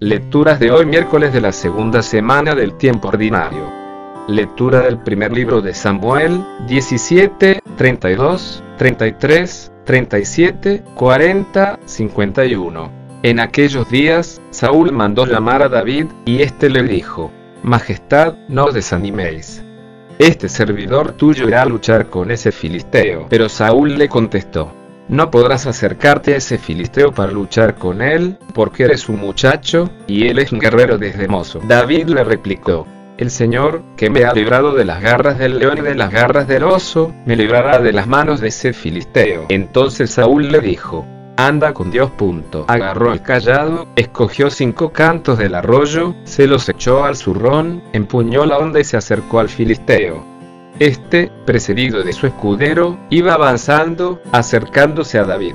Lecturas de hoy miércoles de la segunda semana del tiempo ordinario. Lectura del primer libro de Samuel, 17, 32, 33, 37, 40, 51. En aquellos días, Saúl mandó llamar a David, y éste le dijo, Majestad, no os desaniméis. Este servidor tuyo irá a luchar con ese filisteo. Pero Saúl le contestó, no podrás acercarte a ese filisteo para luchar con él, porque eres un muchacho, y él es un guerrero desde mozo. David le replicó, el Señor, que me ha librado de las garras del león y de las garras del oso, me librará de las manos de ese filisteo. Entonces Saúl le dijo, anda con Dios. Agarró el callado, escogió cinco cantos del arroyo, se los echó al zurrón, empuñó la onda y se acercó al filisteo. Este, precedido de su escudero, iba avanzando, acercándose a David.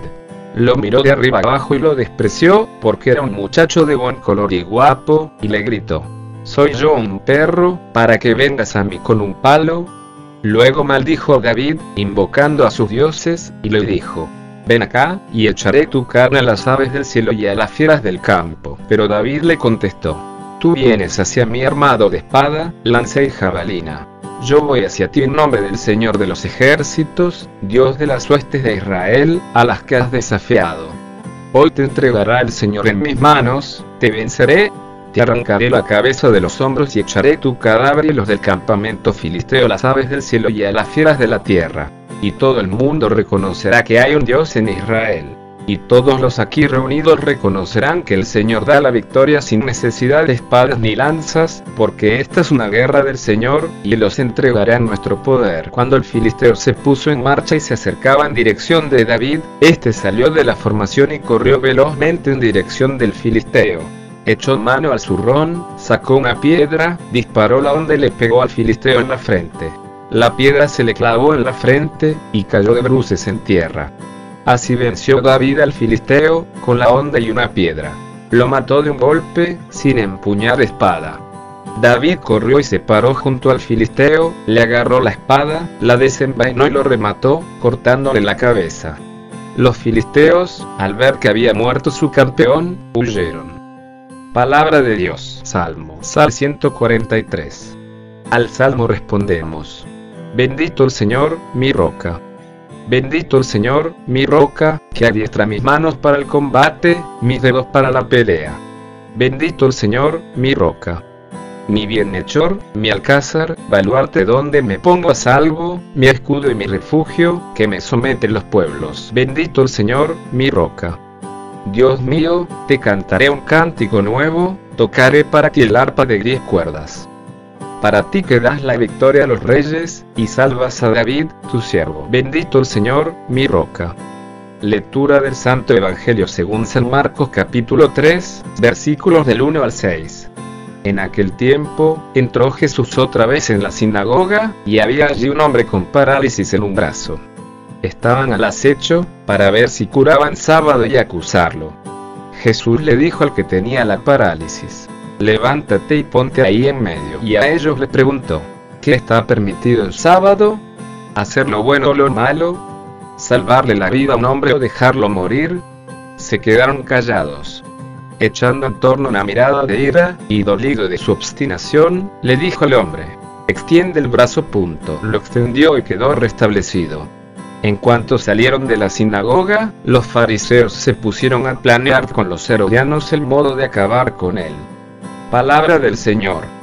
Lo miró de arriba abajo y lo despreció, porque era un muchacho de buen color y guapo, y le gritó, ¿Soy yo un perro, para que vengas a mí con un palo? Luego maldijo a David, invocando a sus dioses, y le dijo, Ven acá, y echaré tu carne a las aves del cielo y a las fieras del campo. Pero David le contestó, Tú vienes hacia mí armado de espada, lanza y jabalina yo voy hacia ti en nombre del Señor de los ejércitos, Dios de las huestes de Israel, a las que has desafiado. Hoy te entregará el Señor en mis manos, te venceré, te arrancaré la cabeza de los hombros y echaré tu cadáver y los del campamento filisteo a las aves del cielo y a las fieras de la tierra. Y todo el mundo reconocerá que hay un Dios en Israel y todos los aquí reunidos reconocerán que el Señor da la victoria sin necesidad de espadas ni lanzas, porque esta es una guerra del Señor, y los entregará en nuestro poder. Cuando el filisteo se puso en marcha y se acercaba en dirección de David, este salió de la formación y corrió velozmente en dirección del filisteo. Echó mano al zurrón, sacó una piedra, disparó la onda y le pegó al filisteo en la frente. La piedra se le clavó en la frente, y cayó de bruces en tierra. Así venció David al filisteo, con la onda y una piedra. Lo mató de un golpe, sin empuñar espada. David corrió y se paró junto al filisteo, le agarró la espada, la desenvainó y lo remató, cortándole la cabeza. Los filisteos, al ver que había muerto su campeón, huyeron. Palabra de Dios. Salmo. Sal 143. Al salmo respondemos. Bendito el Señor, mi roca. Bendito el Señor, mi roca, que adiestra mis manos para el combate, mis dedos para la pelea. Bendito el Señor, mi roca. Mi bienhechor, mi alcázar, baluarte donde me pongo a salvo, mi escudo y mi refugio, que me someten los pueblos. Bendito el Señor, mi roca. Dios mío, te cantaré un cántico nuevo, tocaré para ti el arpa de diez cuerdas para ti que das la victoria a los reyes, y salvas a David, tu siervo. Bendito el Señor, mi roca. Lectura del Santo Evangelio según San Marcos capítulo 3, versículos del 1 al 6. En aquel tiempo, entró Jesús otra vez en la sinagoga, y había allí un hombre con parálisis en un brazo. Estaban al acecho, para ver si curaban sábado y acusarlo. Jesús le dijo al que tenía la parálisis, levántate y ponte ahí en medio. Y a ellos les preguntó, ¿qué está permitido el sábado? ¿Hacer lo bueno o lo malo? ¿Salvarle la vida a un hombre o dejarlo morir? Se quedaron callados. Echando en torno una mirada de ira, y dolido de su obstinación, le dijo al hombre, extiende el brazo. Punto. Lo extendió y quedó restablecido. En cuanto salieron de la sinagoga, los fariseos se pusieron a planear con los herodianos el modo de acabar con él. Palabra del Señor.